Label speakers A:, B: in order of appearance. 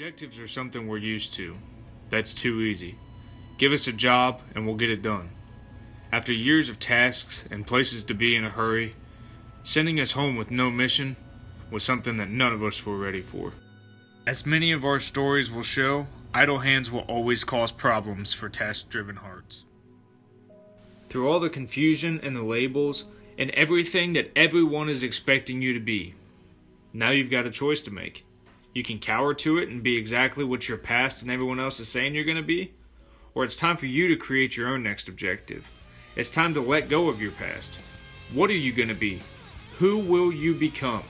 A: Objectives are something we're used to. That's too easy. Give us a job and we'll get it done. After years of tasks and places to be in a hurry, sending us home with no mission was something that none of us were ready for. As many of our stories will show, idle hands will always cause problems for task driven hearts. Through all the confusion and the labels and everything that everyone is expecting you to be, now you've got a choice to make. You can cower to it and be exactly what your past and everyone else is saying you're going to be, or it's time for you to create your own next objective. It's time to let go of your past. What are you going to be? Who will you become?